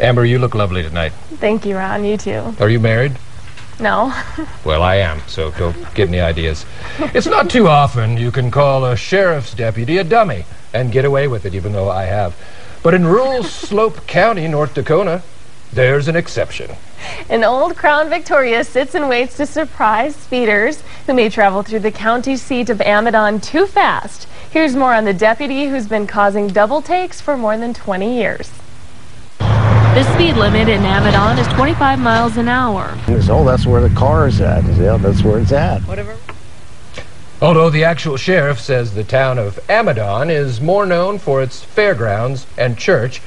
Amber, you look lovely tonight. Thank you, Ron. You too. Are you married? No. Well, I am, so don't get any ideas. It's not too often you can call a sheriff's deputy a dummy and get away with it, even though I have. But in rural Slope County, North Dakota, there's an exception. An old Crown Victoria sits and waits to surprise speeders who may travel through the county seat of Amidon too fast. Here's more on the deputy who's been causing double takes for more than 20 years. The speed limit in Amidon is 25 miles an hour. Oh, that's where the car is at. Yeah, that's where it's at. Whatever. Although the actual sheriff says the town of Amidon is more known for its fairgrounds and church,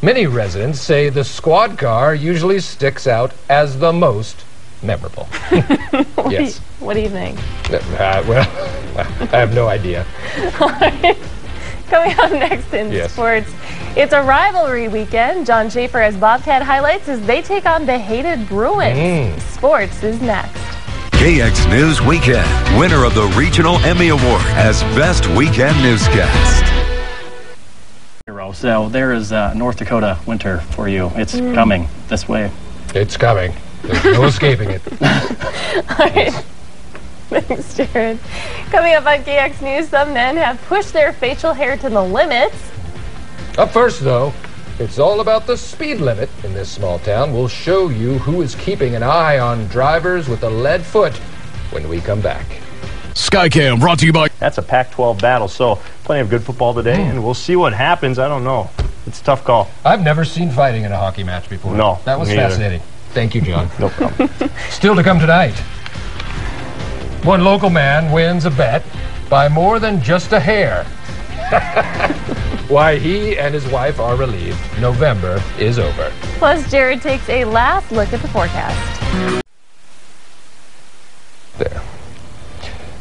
many residents say the squad car usually sticks out as the most memorable. What do you- yes. What do you think? Uh, well, I have no idea. Coming up next in Yes. sports, it's a rivalry weekend. John Schaefer has Bobcat highlights as they take on the hated Bruins. Mm. Sports is next. KX News Weekend, winner of the Regional Emmy Award as Best Weekend Newscast. So there is uh, North Dakota winter for you. It's coming this way. It's coming. There's no escaping it. Thanks, Jared. Coming up on KX News, some men have pushed their facial hair to the limits. Up first, though, it's all about the speed limit in this small town. We'll show you who is keeping an eye on drivers with a lead foot when we come back. Skycam brought to you by That's a Pac-12 battle, so plenty of good football today, hmm. and we'll see what happens. I don't know. It's a tough call. I've never seen fighting in a hockey match before. No, That was me either. fascinating. Thank you, John. No problem. Still to come tonight. One local man wins a bet by more than just a hair. Why he and his wife are relieved. November is over. Plus, Jared takes a last look at the forecast. There.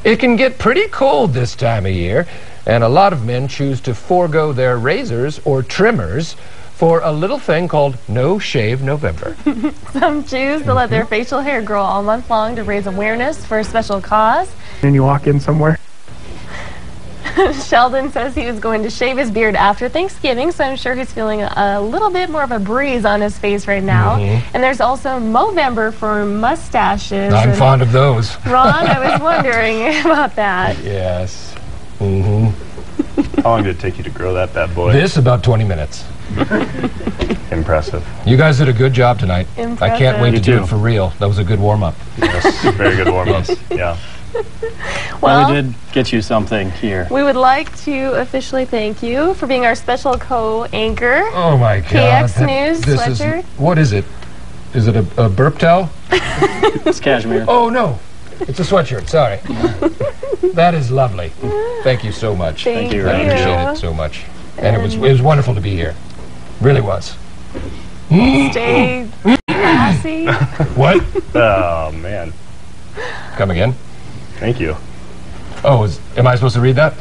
It can get pretty cold this time of year, and a lot of men choose to forego their razors or trimmers for a little thing called No Shave November. Some choose to let their facial hair grow all month long to raise awareness for a special cause. and you walk in somewhere. Sheldon says he was going to shave his beard after Thanksgiving, so I'm sure he's feeling a, a little bit more of a breeze on his face right now. And there's also Movember for mustaches. I'm fond of those. Ron, I was wondering about that. Yes. Mm-hmm. How long did it take you to grow that bad boy? This about 20 minutes. Impressive. You guys did a good job tonight. I can't wait You to do too. it for real. That was a good warm up. Yes, very good warm-up. Yeah. Well, we did get you something here. we would like to officially thank you for being our special co-anchor. Oh my god. KX that- News this is- what is it? Is it a, a burp towel? It's cashmere. Oh no. It's a sweatshirt. Sorry. that is lovely. Thank you so much. Thank you, I appreciate it so much. And it was it was wonderful to be here. Really was. Stay classy. What? Oh man. Come again? Thank you. Oh, is, am I supposed to read that?